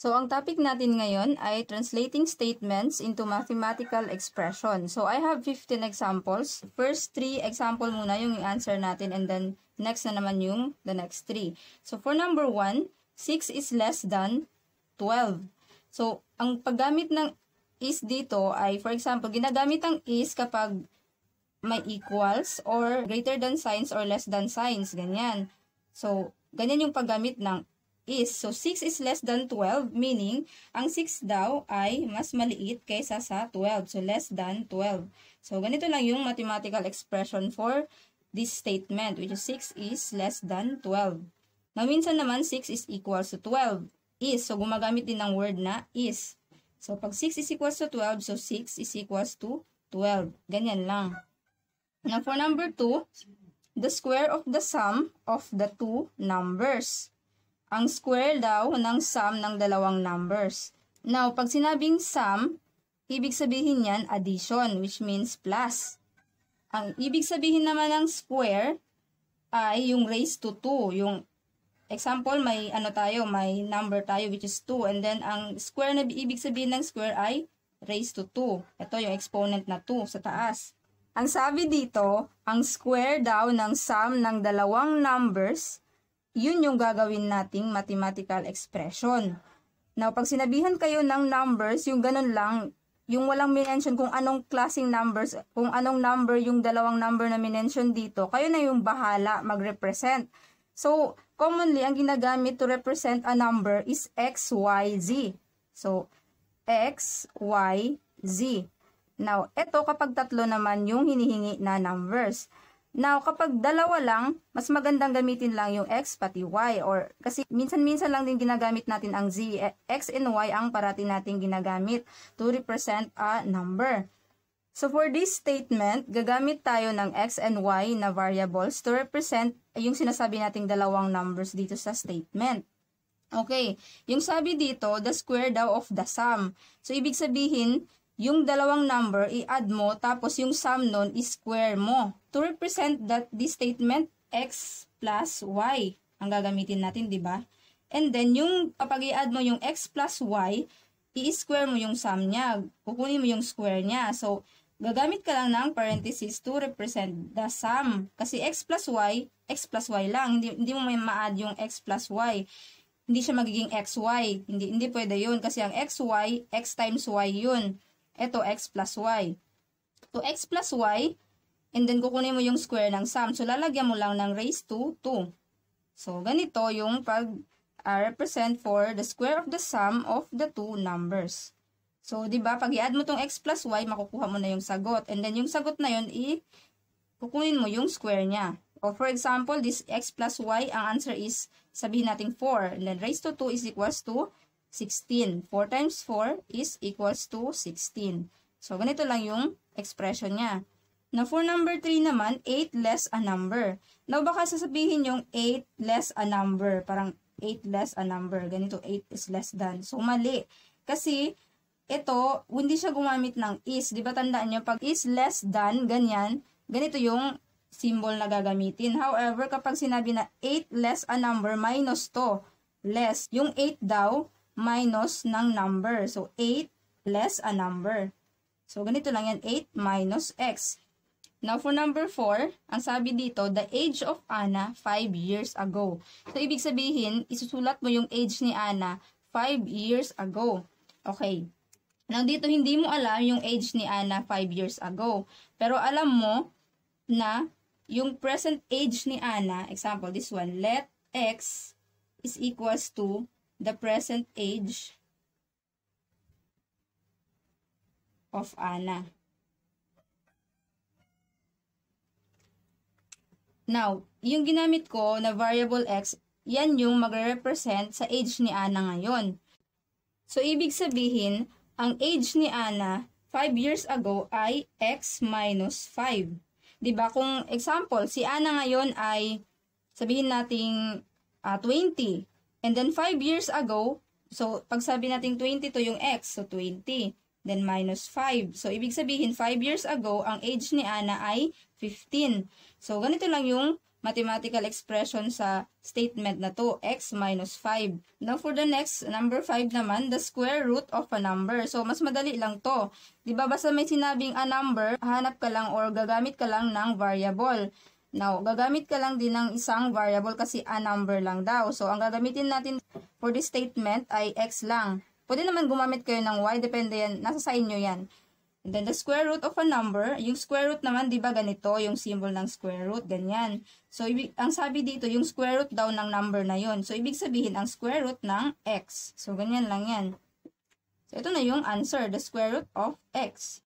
So, ang topic natin ngayon ay translating statements into mathematical expression. So, I have 15 examples. First three example muna yung i-answer natin and then next na naman yung the next three. So, for number 1, 6 is less than 12. So, ang paggamit ng is dito ay, for example, ginagamit ang is kapag may equals or greater than signs or less than signs, ganyan. So, ganyan yung paggamit ng is. So, 6 is less than 12, meaning, ang 6 daw ay mas maliit kaysa sa 12. So, less than 12. So, ganito lang yung mathematical expression for this statement, which is 6 is less than 12. Now, minsan naman, 6 is equals to 12. Is. So, gumagamit din ng word na is. So, pag 6 is equals to 12, so 6 is equals to 12. Ganyan lang. Now, for number 2, the square of the sum of the two numbers ang square daw ng sum ng dalawang numbers. Now, pag sinabing sum, ibig sabihin yan addition, which means plus. Ang ibig sabihin naman ng square ay yung raised to 2. Yung example, may ano tayo, may number tayo which is 2. And then, ang square na ibig sabihin ng square ay raised to 2. Ito yung exponent na 2 sa taas. Ang sabi dito, ang square daw ng sum ng dalawang numbers yun yung gagawin nating mathematical expression. Now, pag sinabihan kayo ng numbers, yung ganun lang, yung walang minention kung anong klaseng numbers, kung anong number yung dalawang number na minention dito, kayo na yung bahala mag-represent. So, commonly, ang ginagamit to represent a number is x, y, z. So, x, y, z. Now, ito kapag tatlo naman yung hinihingi na numbers. Now, kapag dalawa lang, mas magandang gamitin lang yung x pati y or kasi minsan-minsan lang din ginagamit natin ang z. x and y ang parati natin ginagamit to represent a number. So, for this statement, gagamit tayo ng x and y na variables to represent yung sinasabi nating dalawang numbers dito sa statement. Okay, yung sabi dito, the square daw of the sum. So, ibig sabihin, yung dalawang number, i-add mo, tapos yung sum nun, i-square mo. To represent that this statement, x plus y ang gagamitin natin, di ba? And then, yung kapag i-add mo yung x plus y, i-square mo yung sum niya. Kukunin mo yung square niya. So, gagamit ka lang ng parenthesis to represent the sum. Kasi x plus y, x plus y lang. Hindi, hindi mo may ma-add yung x plus y. Hindi siya magiging xy. Hindi, hindi pwede yun. Kasi ang xy, x times y yun. Ito, x plus y. To x plus y, and then kukunin mo yung square ng sum. So, lalagyan mo lang ng raised to 2. So, ganito yung pag uh, represent for the square of the sum of the two numbers. So, di ba, pag i-add mo tong x plus y, makukuha mo na yung sagot. And then, yung sagot na yun, i kukunin mo yung square niya. O, for example, this x plus y, ang answer is, sabihin natin 4. And then, raised to 2 is equals to 16. 4 times 4 is equals to 16. So, ganito lang yung expression niya. Now, for number 3 naman, 8 less a number. Now, baka sasabihin yung 8 less a number. Parang 8 less a number. Ganito, 8 is less than. So, mali. Kasi, ito, hindi siya gumamit ng is. Di ba tandaan nyo, pag is less than, ganyan, ganito yung symbol na gagamitin. However, kapag sinabi na 8 less a number, minus to. Less. Yung 8 daw, minus ng number. So, 8 less a number. So, ganito lang yan, 8 minus x. Now, for number 4, ang sabi dito, the age of Anna 5 years ago. So, ibig sabihin, isusulat mo yung age ni Anna 5 years ago. Okay. Now, dito hindi mo alam yung age ni Anna 5 years ago. Pero alam mo na yung present age ni Anna, example, this one, let x is equals to the present age of Anna. Now, yung ginamit ko na variable x, yan yung magre-represent sa age ni Anna ngayon. So, ibig sabihin, ang age ni Anna 5 years ago ay x minus 5. 'Di ba? Kung example, si Anna ngayon ay sabihin nating uh, 20. And then 5 years ago, so pag sabi natin 20 to yung x, so 20. Then minus 5. So ibig sabihin 5 years ago, ang age ni Ana ay 15. So ganito lang yung mathematical expression sa statement na to, x minus 5. Now, for the next, number 5 naman, the square root of a number. So, mas madali lang to. Di ba basta may sinabing a number, hanap ka lang or gagamit ka lang ng variable. Now, gagamit ka lang din ng isang variable kasi a number lang daw. So, ang gagamitin natin for this statement ay x lang. Pwede naman gumamit kayo ng y, depende yan, nasa sa inyo yan. And then the square root of a number, yung square root naman, di ba ganito, yung symbol ng square root, ganyan. So, ibig, ang sabi dito, yung square root daw ng number na yon So, ibig sabihin, ang square root ng x. So, ganyan lang yan. So, ito na yung answer, the square root of x.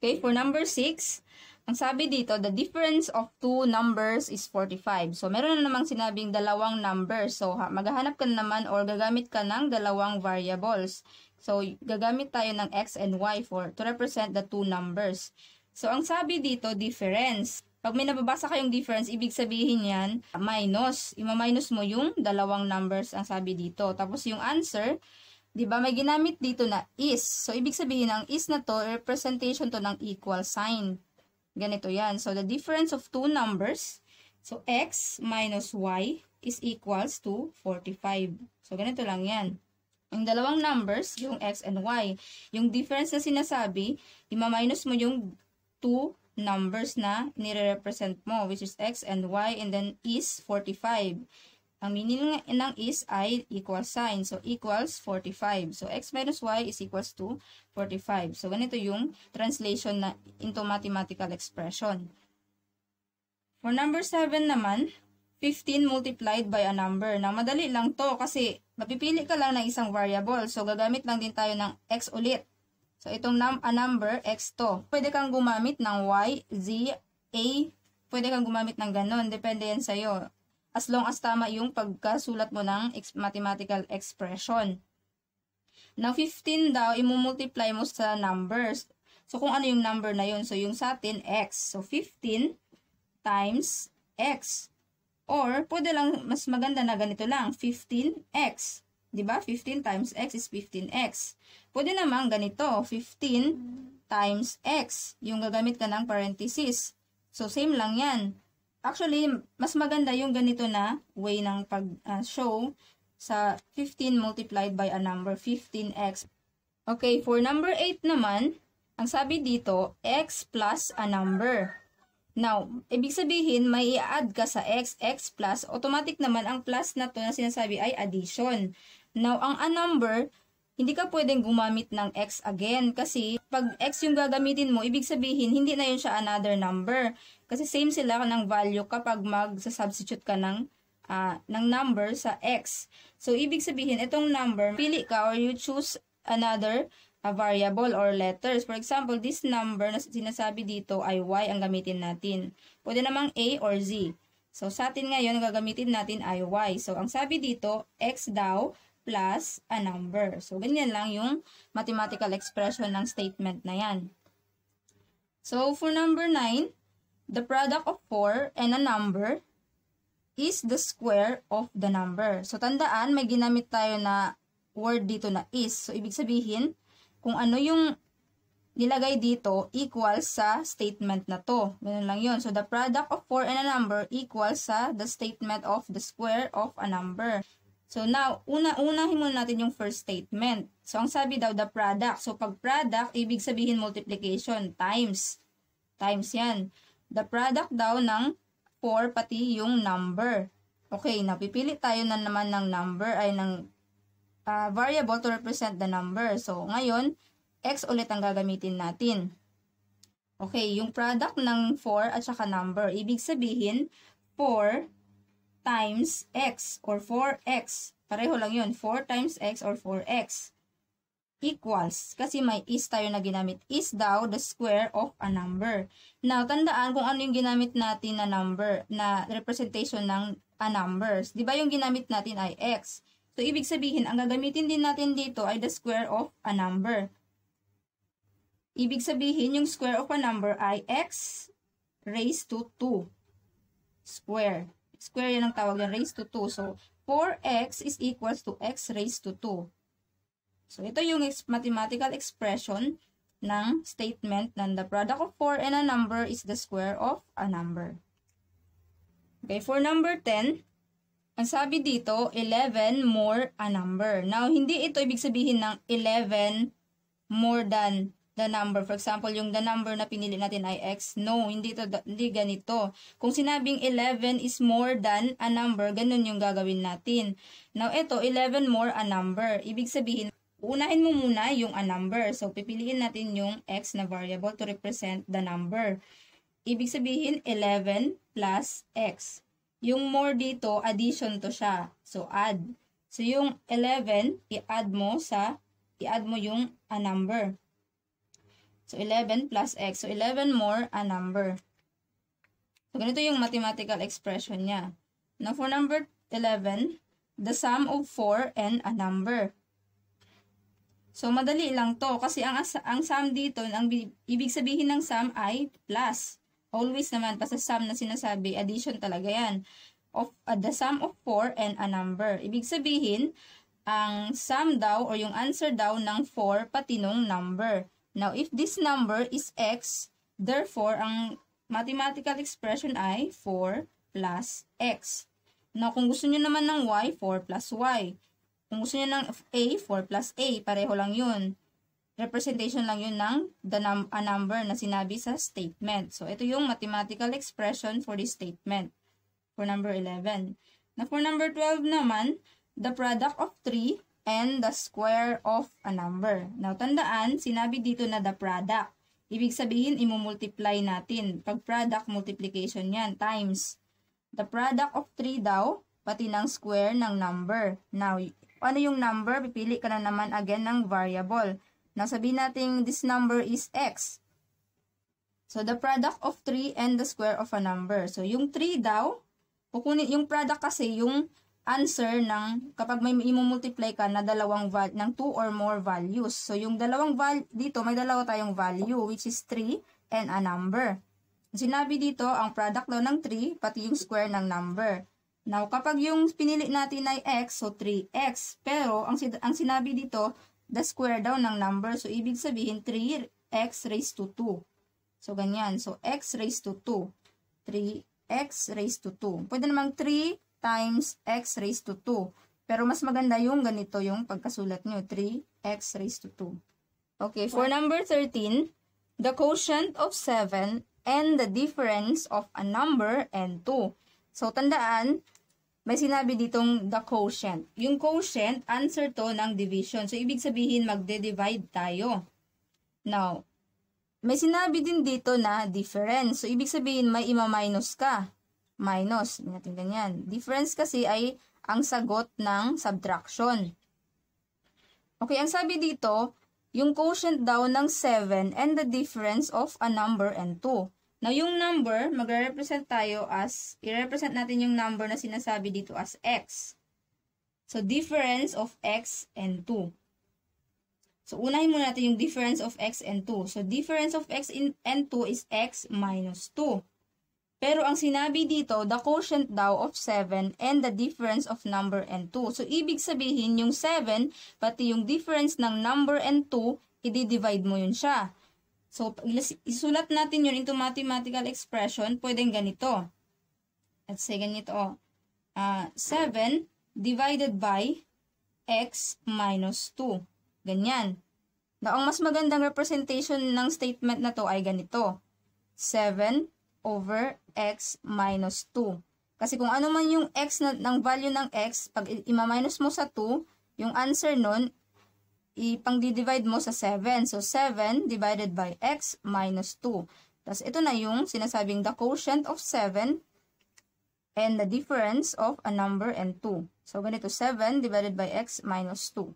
Okay, for number 6, ang sabi dito, the difference of two numbers is 45. So, meron na namang sinabing dalawang numbers. So, ha, maghahanap ka naman or gagamit ka ng dalawang variables. So, gagamit tayo ng x and y for to represent the two numbers. So, ang sabi dito, difference. Pag may nababasa kayong difference, ibig sabihin yan, minus. Ima-minus mo yung dalawang numbers ang sabi dito. Tapos yung answer, di ba may ginamit dito na is. So, ibig sabihin, ang is na to, representation to ng equal sign. Ganito yan. So, the difference of two numbers, so x minus y is equals to 45. So, ganito lang yan. Yung dalawang numbers, yung x and y. Yung difference na sinasabi, ima-minus mo yung two numbers na nire-represent mo, which is x and y, and then is 45. Ang meaning ng is ay equal sign. So, equals 45. So, x minus y is equals to 45. So, ganito yung translation na into mathematical expression. For number 7 naman, 15 multiplied by a number. Na madali lang to kasi mapipili ka lang ng isang variable. So, gagamit lang din tayo ng x ulit. So, itong num a number, x to. Pwede kang gumamit ng y, z, a. Pwede kang gumamit ng ganon. Depende yan sa'yo. As long as tama yung pagkasulat mo ng ex mathematical expression. Now, 15 daw, imumultiply mo sa numbers. So, kung ano yung number na yun. So, yung sa atin, x. So, 15 times x. Or, pwede lang, mas maganda na ganito lang, 15x. ba diba? 15 times x is 15x. Pwede naman ganito, 15 times x. Yung gagamit ka ng parenthesis. So, same lang yan. Actually, mas maganda yung ganito na way ng pag-show uh, sa 15 multiplied by a number, 15x. Okay, for number 8 naman, ang sabi dito, x plus a number. Now, ibig sabihin, may i-add ka sa x, x plus, automatic naman ang plus na to na sinasabi ay addition. Now, ang a number, hindi ka pwedeng gumamit ng x again kasi pag x yung gagamitin mo, ibig sabihin, hindi na yun siya another number. Kasi same sila ng value kapag mag-substitute ka ng, uh, ng number sa x. So, ibig sabihin, itong number, pili ka or you choose another a variable or letters. For example, this number na sinasabi dito ay y ang gamitin natin. Pwede namang a or z. So, sa atin ngayon, gagamitin natin ay y. So, ang sabi dito, x daw plus a number. So, ganyan lang yung mathematical expression ng statement na yan. So, for number 9, the product of 4 and a number is the square of the number. So, tandaan, may ginamit tayo na word dito na is. So, ibig sabihin, kung ano yung nilagay dito equals sa statement na to. Ganun lang yun. So, the product of 4 and a number equals sa the statement of the square of a number. So, now, una-unahin muna natin yung first statement. So, ang sabi daw, the product. So, pag product, ibig sabihin multiplication, times. Times yan. The product daw ng 4 pati yung number. Okay, napipili tayo na naman ng number ay ng uh, variable to represent the number. So, ngayon, x ulit ang gagamitin natin. Okay, yung product ng 4 at saka number. Ibig sabihin, 4 times x or 4x. Pareho lang yun. 4 times x or 4x equals. Kasi may is tayo na ginamit. Is daw the square of a number. Now, tandaan kung ano yung ginamit natin na number, na representation ng a numbers. Di ba yung ginamit natin ay x? So, ibig sabihin, ang gagamitin din natin dito ay the square of a number. Ibig sabihin, yung square of a number ay x raised to 2. Square. Square yan ang tawag yan, raised to 2. So, 4x is equals to x raised to 2. So, ito yung mathematical expression ng statement na the product of 4 and a number is the square of a number. Okay, for number 10, ang sabi dito, 11 more a number. Now, hindi ito ibig sabihin ng 11 more than the number. For example, yung the number na pinili natin ay x. No, hindi, to, hindi ganito. Kung sinabing 11 is more than a number, ganun yung gagawin natin. Now, ito, 11 more a number. Ibig sabihin, unahin mo muna yung a number. So, pipiliin natin yung x na variable to represent the number. Ibig sabihin, 11 plus x. Yung more dito, addition to siya. So, add. So, yung 11, i-add mo sa, i-add mo yung a number. So, 11 plus x. So, 11 more a number. So, ganito yung mathematical expression niya. Now, for number 11, the sum of 4 and a number. So, madali lang to. Kasi ang, ang sum dito, ang ibig sabihin ng sum ay plus. Always naman, pa sa sum na sinasabi, addition talaga yan. Of, uh, the sum of 4 and a number. Ibig sabihin, ang sum daw or yung answer daw ng 4 pati nung number. Now, if this number is x, therefore, ang mathematical expression ay 4 plus x. Now, kung gusto niyo naman ng y, 4 plus y. Kung gusto niyo ng a, 4 plus a. Pareho lang yun representation lang yun ng the num a number na sinabi sa statement. So, ito yung mathematical expression for this statement for number 11. Na for number 12 naman, the product of 3 and the square of a number. Now, tandaan, sinabi dito na the product. Ibig sabihin, imumultiply natin. Pag product, multiplication yan, times. The product of 3 daw, pati ng square ng number. Now, ano yung number? Pipili ka na naman again ng variable. Now, sabihin natin this number is x. So, the product of 3 and the square of a number. So, yung 3 daw, kukunin, yung product kasi yung answer ng kapag may i-multiply ka na dalawang val ng 2 or more values. So, yung dalawang val dito, may dalawa tayong value which is 3 and a number. Sinabi dito, ang product daw ng 3, pati yung square ng number. Now, kapag yung pinili natin ay x, so 3x. Pero, ang, ang sinabi dito, the square daw ng number. So, ibig sabihin, 3x raised to 2. So, ganyan. So, x raised to 2. 3x raised to 2. Pwede namang 3 times x raised to 2. Pero mas maganda yung ganito yung pagkasulat nyo. 3x raised to 2. Okay, for number 13, the quotient of 7 and the difference of a number and 2. So, tandaan, may sinabi ditong the quotient. Yung quotient, answer to ng division. So, ibig sabihin, magde-divide tayo. Now, may sinabi din dito na difference. So, ibig sabihin, may ima-minus ka. Minus. Natin ganyan. Difference kasi ay ang sagot ng subtraction. Okay, ang sabi dito, yung quotient daw ng 7 and the difference of a number and 2. Now, yung number, magre-represent tayo as, i-represent natin yung number na sinasabi dito as x. So, difference of x and 2. So, unahin muna natin yung difference of x and 2. So, difference of x and 2 is x minus 2. Pero ang sinabi dito, the quotient daw of 7 and the difference of number and 2. So, ibig sabihin, yung 7, pati yung difference ng number and 2, i-divide mo yun siya. So, isulat natin yun into mathematical expression, pwedeng ganito. Let's say ganito, oh. Uh, 7 divided by x minus 2. Ganyan. Na ang mas magandang representation ng statement na to ay ganito. 7 over x minus 2. Kasi kung ano man yung x na, ng value ng x, pag ima-minus mo sa 2, yung answer nun ipang-divide mo sa 7. So, 7 divided by x minus 2. Tapos, ito na yung sinasabing the quotient of 7 and the difference of a number and 2. So, ganito, 7 divided by x minus 2.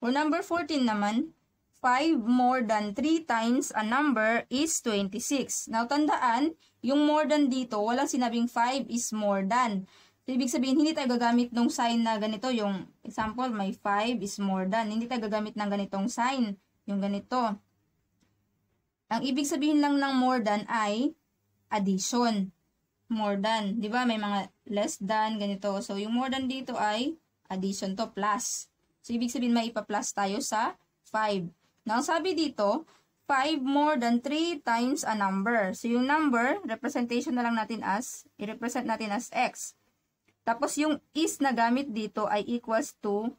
For number 14 naman, 5 more than 3 times a number is 26. Now, tandaan, yung more than dito, walang sinabing 5 is more than. So, ibig sabihin, hindi tayo gagamit ng sign na ganito. Yung example, may 5 is more than. Hindi tayo gagamit ng ganitong sign. Yung ganito. Ang ibig sabihin lang ng more than ay addition. More than. Ba? May mga less than, ganito. So, yung more than dito ay addition to, plus. So, ibig sabihin, may ipa-plus tayo sa 5. Now, sabi dito, 5 more than 3 times a number. So, yung number, representation na lang natin as, i-represent natin as x. Tapos, yung is na gamit dito ay equals to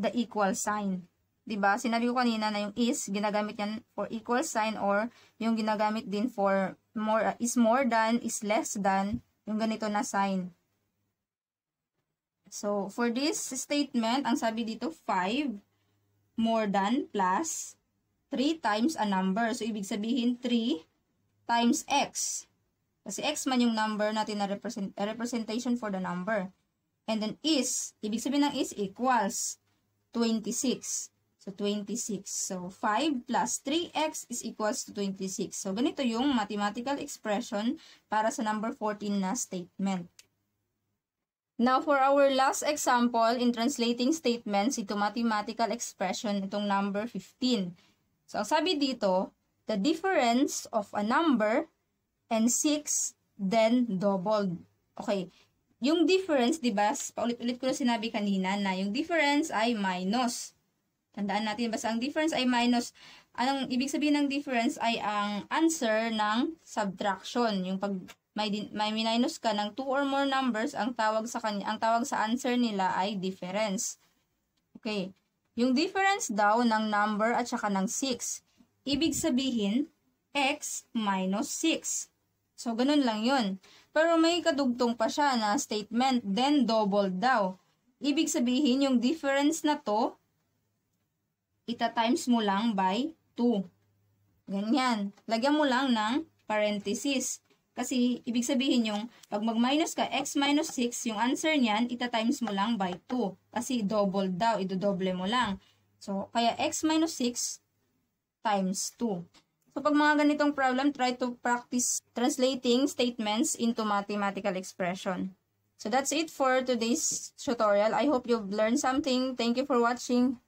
the equal sign. 'Di ba? Sinabi ko kanina na yung is, ginagamit yan for equal sign or yung ginagamit din for more, is more than, is less than, yung ganito na sign. So, for this statement, ang sabi dito, 5 more than plus 3 times a number. So, ibig sabihin 3 times x. Kasi x man yung number natin na represent, representation for the number. And then is, ibig sabihin ng is equals 26. So, 26. So, 5 plus 3x is equals to 26. So, ganito yung mathematical expression para sa number 14 na statement. Now, for our last example in translating statements into mathematical expression, itong number 15. So, ang sabi dito, the difference of a number and 6 then doubled. Okay. Yung difference, di ba, paulit-ulit ko na sinabi kanina na yung difference ay minus. Tandaan natin, basta ang difference ay minus. Anong ibig sabihin ng difference ay ang answer ng subtraction. Yung pag may, may minus ka ng 2 or more numbers, ang tawag sa kanya, ang tawag sa answer nila ay difference. Okay. Yung difference daw ng number at saka ng 6. Ibig sabihin, x minus 6. So, ganun lang yun. Pero may kadugtong pa siya na statement, then double daw. Ibig sabihin, yung difference na to, ita-times mo lang by 2. Ganyan. Lagyan mo lang ng parenthesis. Kasi, ibig sabihin yung, pag mag-minus ka, x minus 6, yung answer niyan, ita-times mo lang by 2. Kasi, double daw, idodoble mo lang. So, kaya x minus 6 times 2. So, pag mga ganitong problem, try to practice translating statements into mathematical expression. So, that's it for today's tutorial. I hope you've learned something. Thank you for watching.